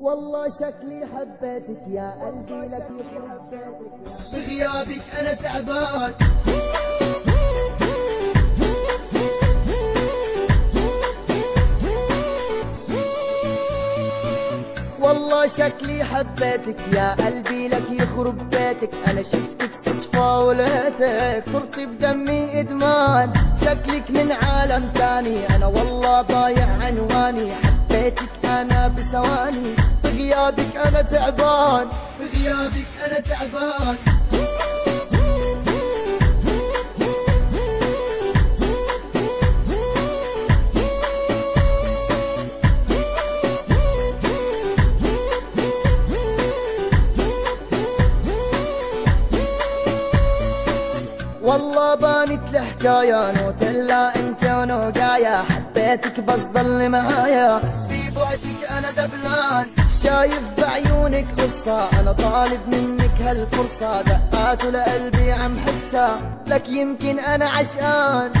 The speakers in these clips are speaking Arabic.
والله شكلي حبيتك يا قلبي لك يخرب بيتك بغيابك أنا تعبان. والله شكلي حبيتك يا قلبي لك يخرب بيتك. أنا شفتك صدفة ولقيتك صرت بدمي إدمان. شكلك من عالم تاني أنا والله ضايع عنواني. حبيتك أنا بثواني بغيابك أنا تعبان بغيابك أنا تعبان. والله بانت الحكاية نوتيلا انت ونوقايا حبيتك بس ضل معايا. بعدك أنا دبلان. شايف بعيونك قصة. أنا طالب منك هالفرصة. دقات لقلبي عم حسها لك يمكن أنا عشقان.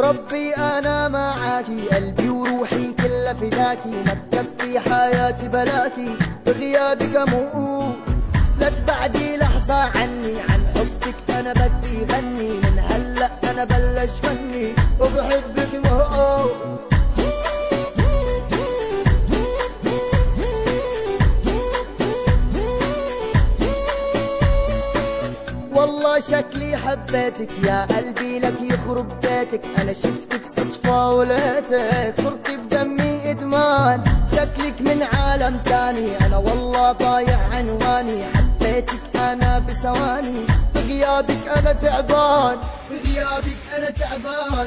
وربي أنا معاكي قلبي وروحي كلها فداكي. ما تكفي حياتي بلاكي. بغيابك أموت لا تبعدي لحظة عني. عن حبك أنا بدي غني. من هلأ أنا بلش فني. وبحبك موت. والله شكلي حبيتك يا قلبي لك يخرب بيتك. أنا شفتك صدفة ولقيتك صرت بدمي إدمان. شكلك من عالم تاني. أنا والله ضايع عنواني. حبيتك أنا بثواني. بغيابك أنا تعبان. بغيابك أنا تعبان.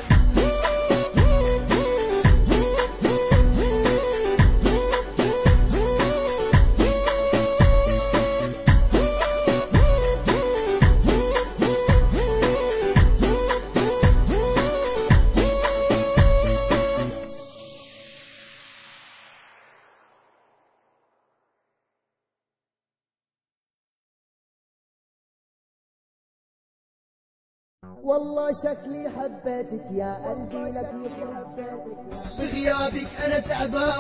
والله شكلي حبيتك يا قلبي لك يخرب بيتك بغيابك أنا تعبان.